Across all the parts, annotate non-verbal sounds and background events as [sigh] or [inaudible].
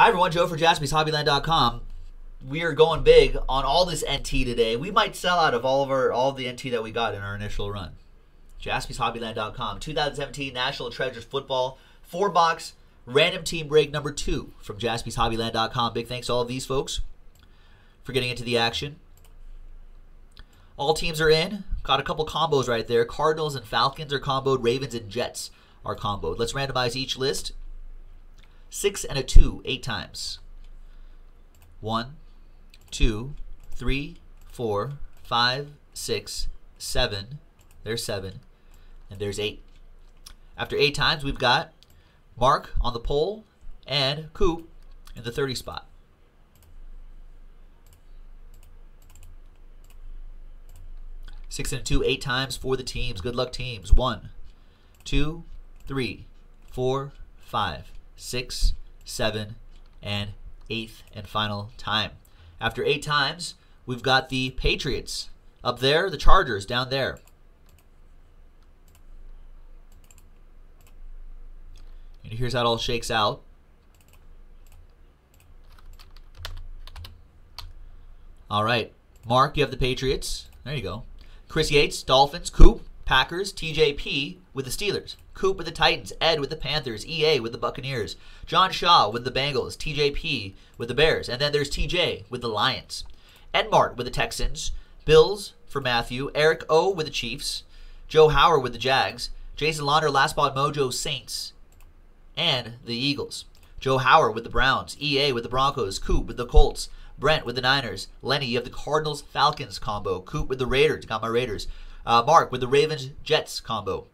Hi everyone, Joe for JaspysHobbyland.com. We are going big on all this NT today. We might sell out of all of our all of the NT that we got in our initial run. JaspysHobbyland.com. 2017 National Treasures Football four box random team break number two from JaspysHobbyland.com. Big thanks to all of these folks for getting into the action. All teams are in. Got a couple combos right there. Cardinals and Falcons are comboed. Ravens and Jets are comboed. Let's randomize each list. Six and a two, eight times. One, two, three, four, five, six, seven. There's seven. And there's eight. After eight times, we've got Mark on the pole and Coop in the 30 spot. Six and two, eight times for the teams. Good luck, teams. One, two, three, four, five, six, seven, and eighth and final time. After eight times, we've got the Patriots up there, the Chargers down there. And here's how it all shakes out. All right. Mark, you have the Patriots. There you go. Chris Yates, Dolphins. Coop, Packers. TJP with the Steelers. Coop with the Titans. Ed with the Panthers. EA with the Buccaneers. John Shaw with the Bengals. TJP with the Bears. And then there's TJ with the Lions. Edmart with the Texans. Bills for Matthew. Eric O with the Chiefs. Joe Howard with the Jags. Jason Launder, Last Spot Mojo Saints. And the Eagles. Joe Howard with the Browns. EA with the Broncos. Coop with the Colts. Brent with the Niners. Lenny, have the Cardinals Falcons combo. Coop with the Raiders. Got my Raiders. Uh, Mark with the Ravens Jets combo.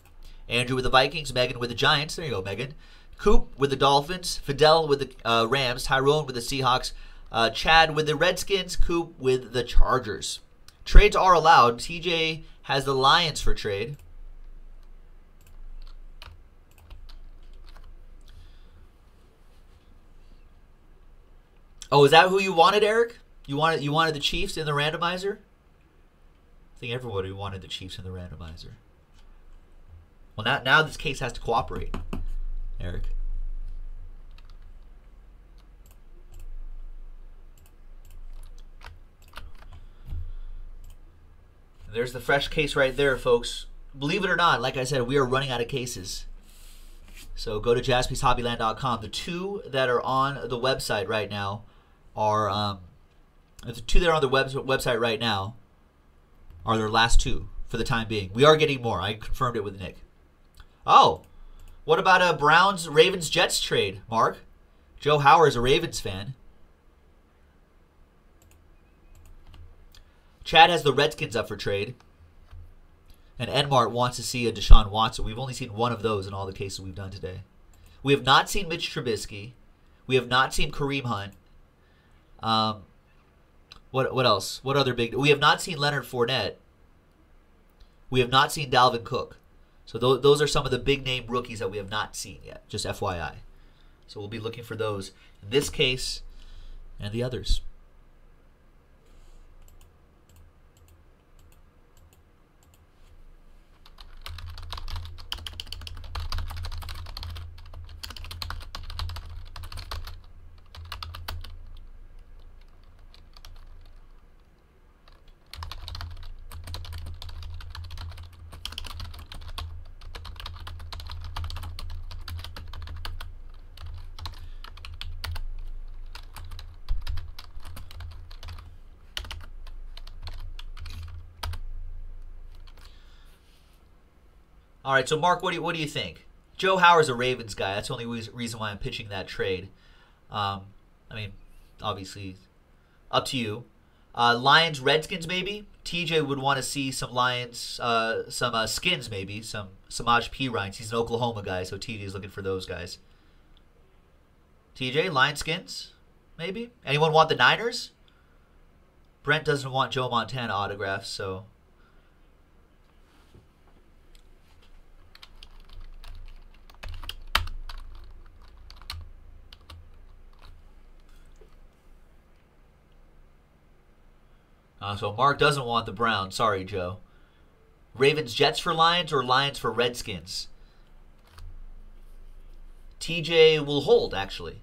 Andrew with the Vikings. Megan with the Giants. There you go, Megan. Coop with the Dolphins. Fidel with the uh, Rams. Tyrone with the Seahawks. Uh, Chad with the Redskins. Coop with the Chargers. Trades are allowed. TJ has the Lions for trade. Oh, is that who you wanted, Eric? You wanted you wanted the Chiefs in the randomizer? I think everybody wanted the Chiefs in the randomizer. Well, now now this case has to cooperate, Eric. There's the fresh case right there, folks. Believe it or not, like I said, we are running out of cases. So go to jaspyshobbyland.com. The two that are on the website right now are um, the two that are on the web, website right now are their last two for the time being. We are getting more. I confirmed it with Nick. Oh, what about a Browns Ravens Jets trade, Mark? Joe Howard is a Ravens fan. Chad has the Redskins up for trade. And Enmart wants to see a Deshaun Watson. We've only seen one of those in all the cases we've done today. We have not seen Mitch Trubisky. We have not seen Kareem Hunt. Um, what what else? What other big? We have not seen Leonard Fournette. We have not seen Dalvin Cook. So those those are some of the big name rookies that we have not seen yet. Just FYI. So we'll be looking for those in this case and the others. All right, so Mark, what do you, what do you think? Joe Howard's a Ravens guy. That's the only reason why I'm pitching that trade. Um, I mean, obviously, up to you. Uh, Lions, Redskins, maybe. TJ would want to see some Lions, uh, some uh, skins, maybe some Samaje Perines. He's an Oklahoma guy, so TJ is looking for those guys. TJ, Lion skins, maybe. Anyone want the Niners? Brent doesn't want Joe Montana autographs, so Uh, so Mark doesn't want the Browns. Sorry, Joe. Ravens Jets for Lions or Lions for Redskins? TJ will hold, actually.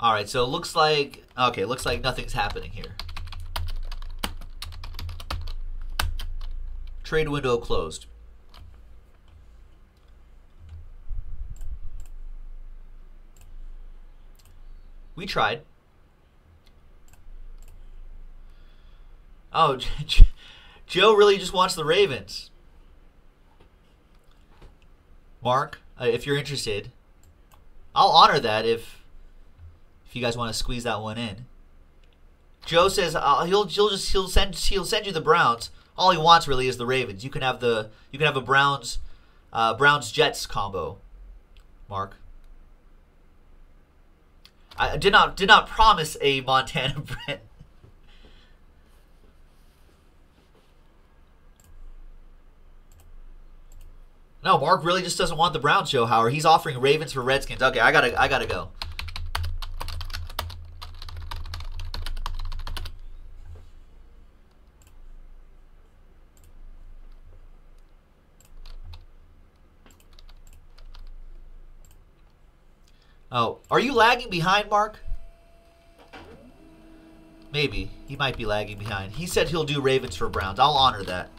All right, so it looks like okay, looks like nothing's happening here. Trade window closed. We tried. Oh, [laughs] Joe really just wants the Ravens. Mark, uh, if you're interested, I'll honor that if if you guys want to squeeze that one in. Joe says uh, he'll he'll just he'll send he'll send you the Browns. All he wants really is the Ravens. You can have the you can have a Browns uh, Browns Jets combo. Mark. I did not did not promise a Montana [laughs] Brent. No, Mark really just doesn't want the Browns show, Howard. He's offering Ravens for Redskins. Okay, I gotta I gotta go. Oh, are you lagging behind, Mark? Maybe. He might be lagging behind. He said he'll do Ravens for Browns. I'll honor that.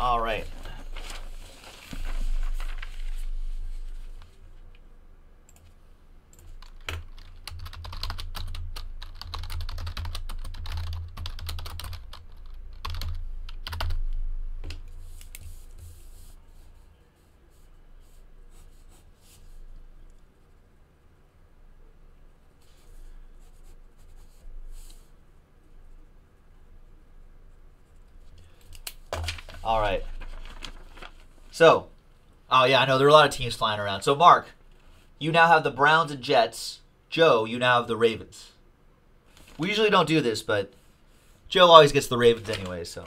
All right. All right. So, oh yeah, I know there are a lot of teams flying around. So, Mark, you now have the Browns and Jets. Joe, you now have the Ravens. We usually don't do this, but Joe always gets the Ravens anyway, so.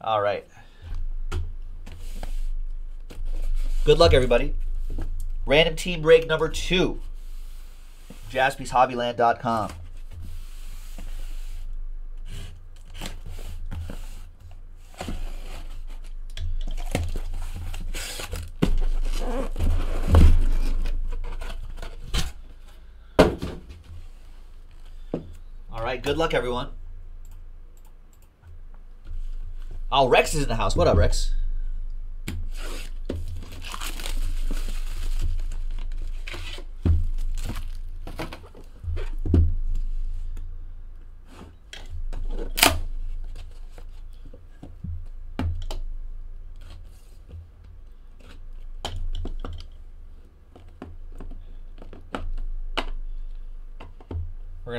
All right. Good luck, everybody. Random team break number two. JaspysHobbyland.com. All right, good luck, everyone. Oh, Rex is in the house. What up, Rex?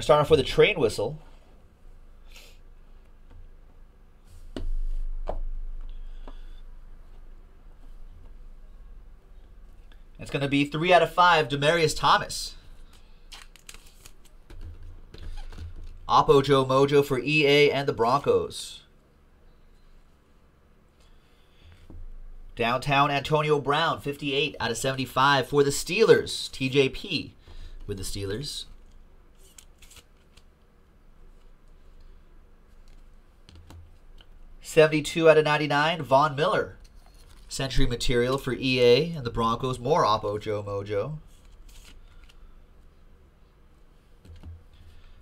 To start off with a train whistle. It's going to be three out of five, Demaryius Thomas. Oppo Joe Mojo for EA and the Broncos. Downtown Antonio Brown, 58 out of 75 for the Steelers. TJP with the Steelers. Seventy-two out of ninety-nine. Von Miller, Century material for EA and the Broncos. More Oppo Joe Mojo.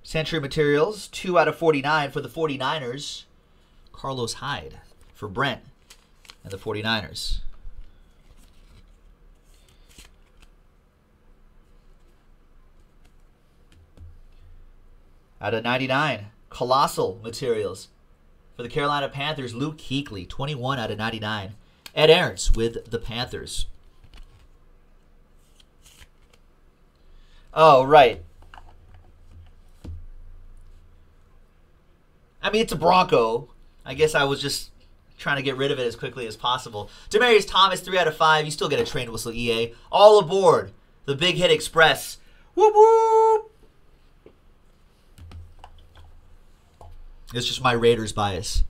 Century materials, 2 out of 49 for the 49ers. Carlos Hyde for Brent and the 49ers. Out of 99, Colossal materials for the Carolina Panthers. Luke Kuechly, 21 out of 99. Ed Aarons with the Panthers. Oh, right. I mean, it's a Bronco. I guess I was just trying to get rid of it as quickly as possible. Demaryius Thomas, 3 out of 5. You still get a train whistle, EA. All aboard the Big Hit Express. Whoop whoop! It's just my Raiders bias.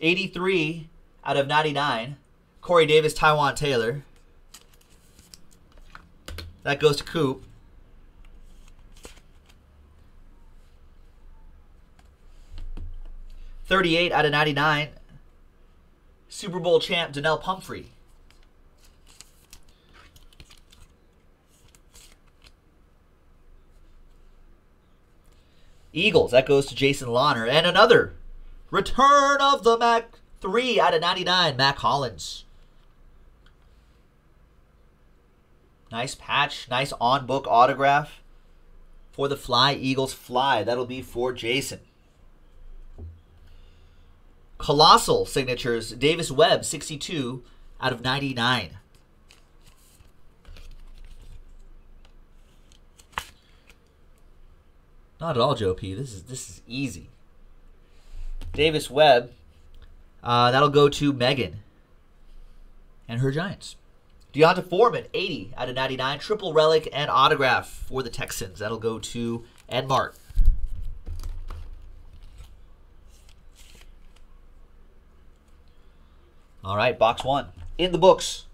83 out of 99. Corey Davis, Taywan Taylor. That goes to Coop. Thirty-eight out of ninety-nine. Super Bowl champ Donnel Pumphrey. Eagles, that goes to Jason Lawner. And another return of the Mac 3 out of 99, Mack Hollins. Nice patch, nice on book autograph for the Fly Eagles Fly. That'll be for Jason. Colossal signatures Davis Webb, 62 out of 99. Not at all, Joe P. This is this is easy. Davis Webb. Uh, that'll go to Megan and her Giants. D'Onta Foreman, 80 out of 99. Triple relic and autograph for the Texans. That'll go to Ed Mark. All right, box one. In the books.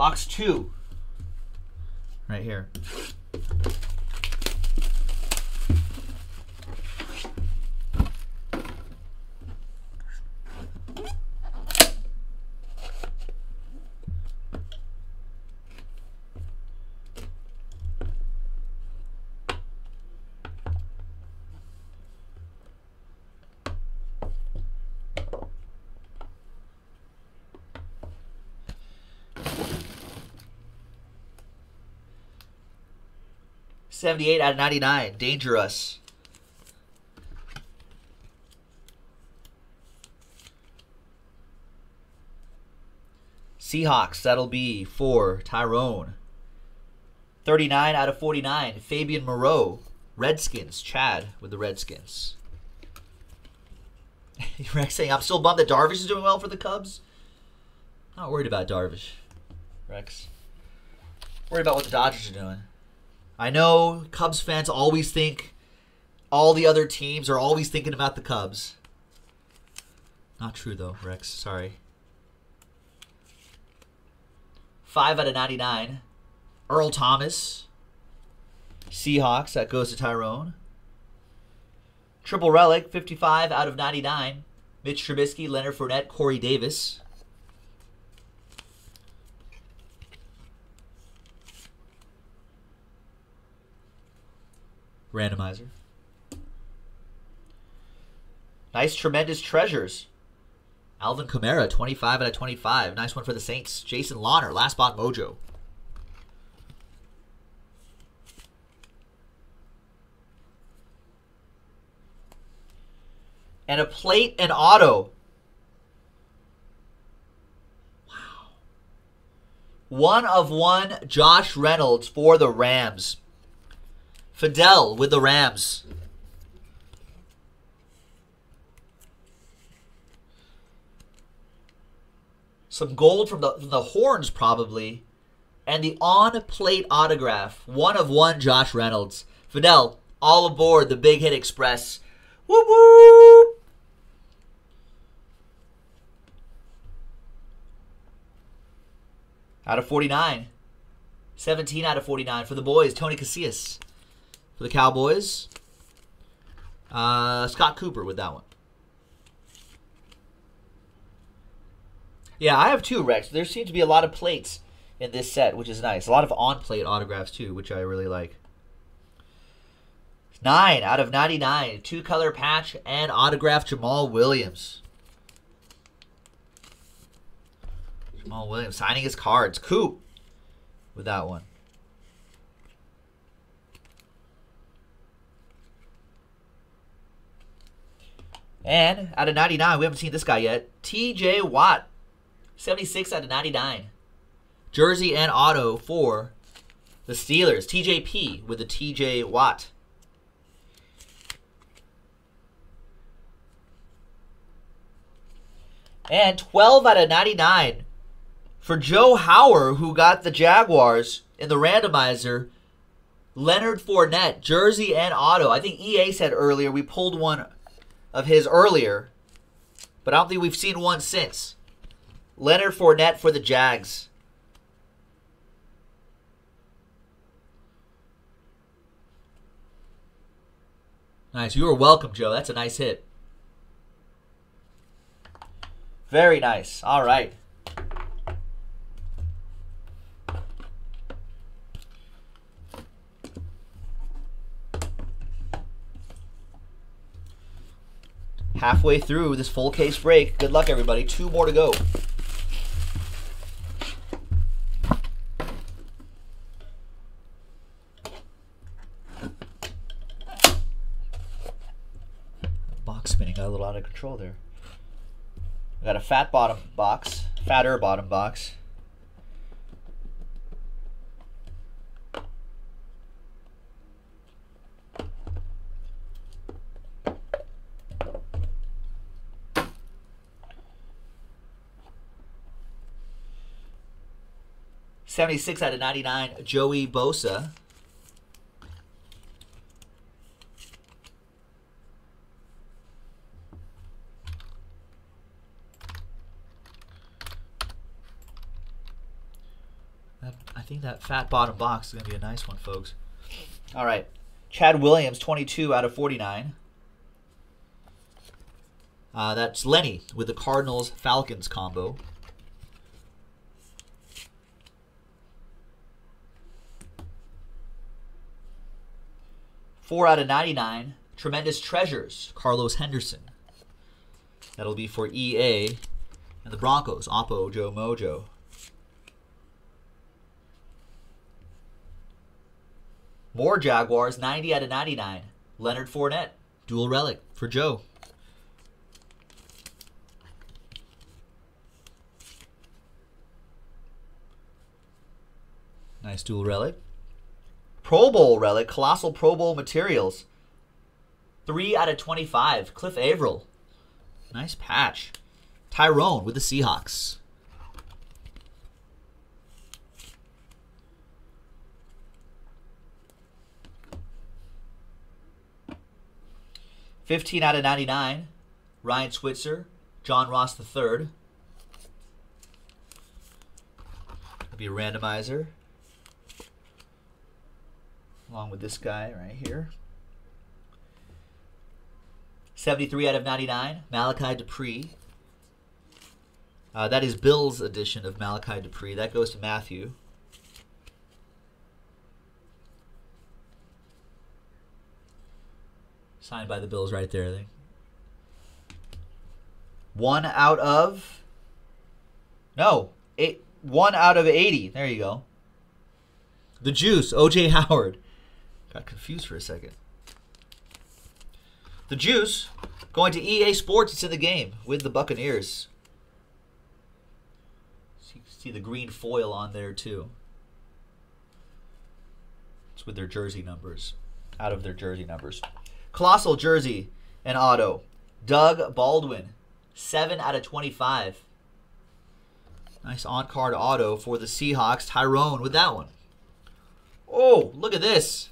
Box two. Right here. 78 out of 99. Dangerous. Seahawks, that'll be for Tyrone. 39 out of 49. Fabian Moreau. Redskins. Chad with the Redskins. [laughs] Rex saying, I'm still bummed that Darvish is doing well for the Cubs. Not worried about Darvish, Rex. Worried about what the Dodgers are doing. I know Cubs fans always think all the other teams are always thinking about the Cubs. Not true though, Rex. Sorry. 5 out of 99. Earl Thomas. Seahawks, that goes to Tyrone. Triple Relic, 55 out of 99. Mitch Trubisky, Leonard Fournette, Corey Davis. Randomizer. Nice, tremendous treasures. Alvin Kamara, 25 out of 25. Nice one for the Saints. Jason Lawner, last spot mojo. And a plate and auto. Wow. One of one, Josh Reynolds for the Rams. Fidel with the Rams. Some gold from the, from the horns, probably. And the on plate autograph. One of one, Josh Reynolds. Fidel, all aboard the Big Hit Express. Woo woo! Out of 49. 17 out of 49 for the boys. Tony Casillas for the Cowboys. Uh, Scott Cooper with that one. Yeah, I have two, Rex. There seem to be a lot of plates in this set, which is nice. A lot of on-plate autographs, too, which I really like. 9 out of 99. Two-color patch and autograph Jamaal Williams. Jamaal Williams signing his cards. Coop with that one. And out of 99, we haven't seen this guy yet. TJ Watt. 76 out of 99. Jersey and auto for the Steelers. TJP with the TJ Watt. And 12 out of 99 for Joe Howard, who got the Jaguars in the randomizer. Leonard Fournette, jersey and auto. I think EA said earlier we pulled one of his earlier, but I don't think we've seen one since. Leonard Fournette for the Jags. Nice. You are welcome, Joe. That's a nice hit. Very nice. All right. Halfway through this full case break. Good luck, everybody. Two more to go. Box spinning got a little out of control there. I got a fat bottom box, fatter bottom box. Seventy-six out of ninety-nine, Joey Bosa. I think that fat bottom box is going to be a nice one, folks. All right. Chad Williams, 22 out of 49. Uh, that's Lenny with the Cardinals Falcons combo. Four out of 99. Tremendous Treasures, Carlos Henderson. That'll be for EA and the Broncos, Oppo Joe Mojo. More Jaguars, 90 out of 99. Leonard Fournette, dual relic for Joe. Nice dual relic. Pro Bowl relic, Colossal Pro Bowl materials. 3 out of 25. Cliff Avril. Nice patch. Tyrone with the Seahawks. Fifteen out of ninety-nine. Ryan Switzer, John Ross III. That'll be a randomizer. Along with this guy right here. 73 out of 99, Malachi Dupre. Uh, that is Bill's edition of Malachi Dupre. That goes to Matthew. Signed by the Bills right there, I think. One out of. No, eight. One out of 80. There you go. The Juice, OJ Howard. Got confused for a second. The Juice going to EA Sports. It's in the game with the Buccaneers. So you can see the green foil on there too. It's with their jersey numbers. Out of their jersey numbers. Colossal jersey and auto. Doug Baldwin. 7 out of 25. Nice on card auto for the Seahawks. Tyrone with that one. Oh, look at this.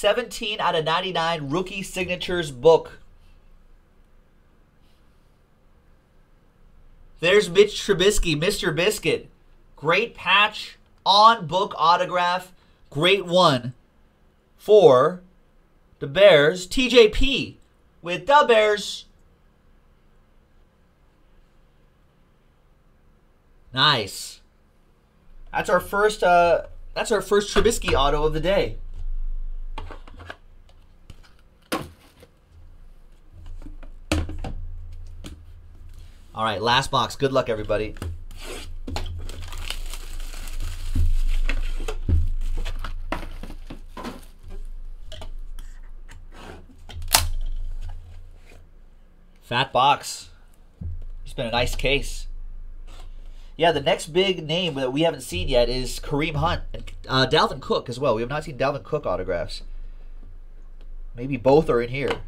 17 out of 99 rookie signatures book. There's Mitch Trubisky, Mr. Biscuit. Great patch, on book autograph. Great one for the Bears. TJP with the Bears. Nice. That's our first uh that's our first Trubisky auto of the day. All right, last box. Good luck, everybody. Fat box. It's been a nice case. Yeah, the next big name that we haven't seen yet is Kareem Hunt and uh, Dalvin Cook as well. We have not seen Dalvin Cook autographs. Maybe both are in here.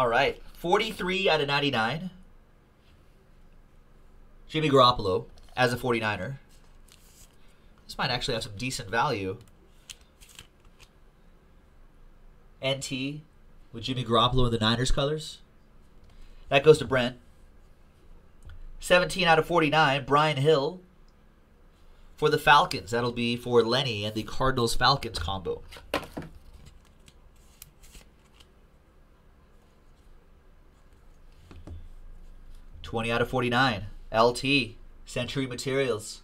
All right. 43 out of 99. Jimmy Garoppolo as a 49er. This might actually have some decent value. NT with Jimmy Garoppolo in the Niners colors. That goes to Brent. 17 out of 49, Brian Hill. For the Falcons, that'll be for Lenny and the Cardinals Falcons combo. Twenty out of forty-nine. LT Century Materials.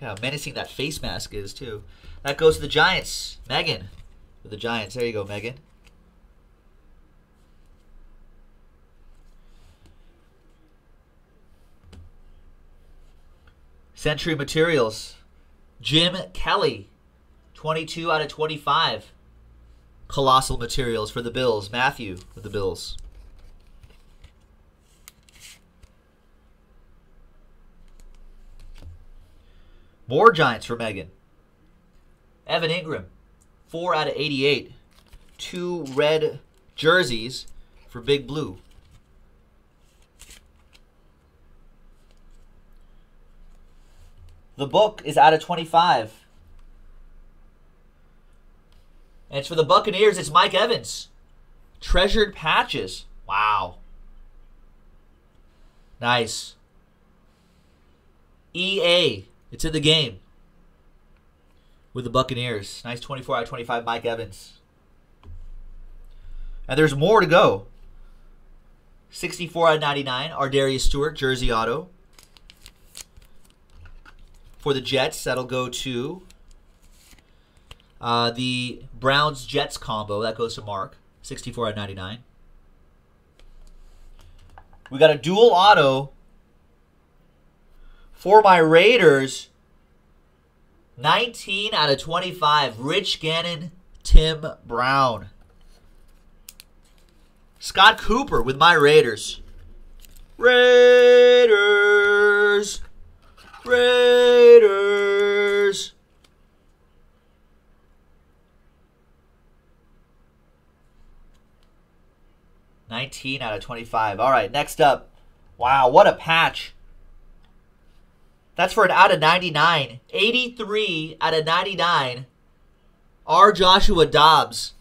How menacing that face mask is too. That goes to the Giants. Megan with the Giants. There you go, Megan. Century Materials. Jim Kelly. 22 out of 25. Colossal Materials for the Bills. Matthew with the Bills. More Giants for Megan. Evan Engram, 4 out of 88. Two red jerseys for Big Blue. The book is out of 25. And it's for the Buccaneers, it's Mike Evans. Treasured patches. Wow. Nice. EA it's in the game with the Buccaneers. Nice 24 out of 25, Mike Evans. And there's more to go. 64 out of 99, Ardarius Stewart, Jersey Auto. For the Jets, that'll go to uh, the Browns Jets combo. That goes to Mark. 64 out of 99. We got a dual auto for my Raiders, 19 out of 25. Rich Gannon, Tim Brown. Scott Cooper with my Raiders. Raiders. Raiders. Nineteen out of twenty-five. All right, next up. Wow, what a patch! That's for an out of 99. 83 out of 99 are Joshua Dobbs.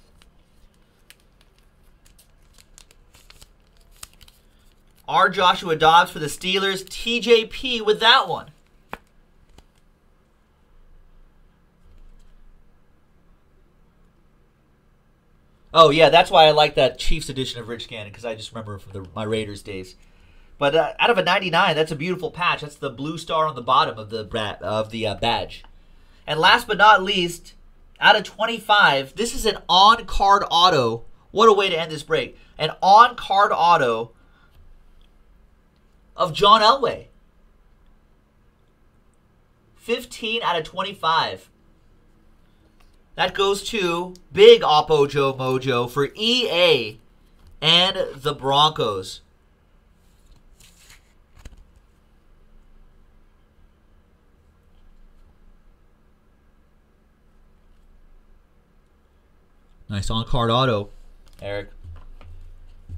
Are Joshua Dobbs for the Steelers. TJP with that one. Oh, yeah, that's why I like that Chiefs edition of Rich Gannon, because I just remember from the, my Raiders days. But uh, out of a 99, that's a beautiful patch. That's the blue star on the bottom of the of the uh, badge. And last but not least, out of 25, this is an on-card auto. What a way to end this break. An on-card auto of John Elway. 15 out of 25. That goes to Big Oppo Joe Mojo for EA and the Broncos. Nice on card auto, Eric.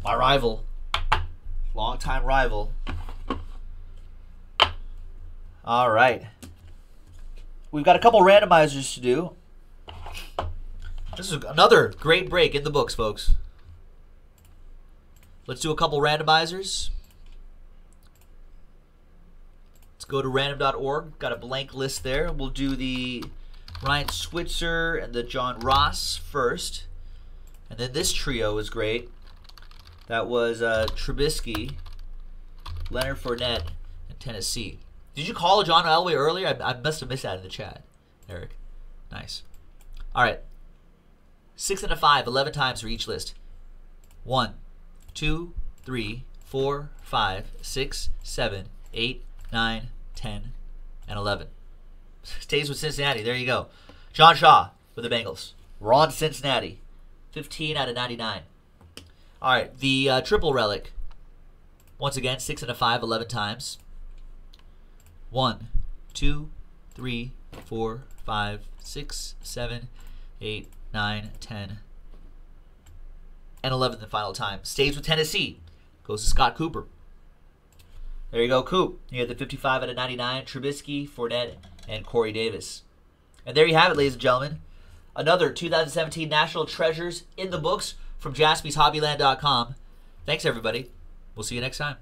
My rival. Long-time rival. All right. We've got a couple randomizers to do. This is another great break in the books, folks. Let's do a couple randomizers. Let's go to random.org. Got a blank list there. We'll do the Ryan Switzer and the John Ross first. And then this trio was great. That was uh, Trubisky, Leonard Fournette, and Tennessee. Did you call John Elway earlier? I, I must have missed that in the chat, Eric. Nice. All right. Six and a five, 11 times for each list. One, two, three, four, five, six, seven, eight, nine, ten, and 11. Stays with Cincinnati. There you go. John Shaw with the Bengals. Ron Cincinnati. 15 out of 99. All right, the uh, triple relic. Once again, 6 and a 5, 11 times. 1, 2, 3, 4, 5, 6, 7, 8, 9, 10, and 11 the final time. Stays with Tennessee. Goes to Scott Cooper. There you go, Coop. You had the 55 out of 99. Trubisky, Fournette, and Corey Davis. And there you have it, ladies and gentlemen. Another 2017 National Treasures in the books. from jaspyshobbyland.com. Thanks, everybody. We'll see you next time.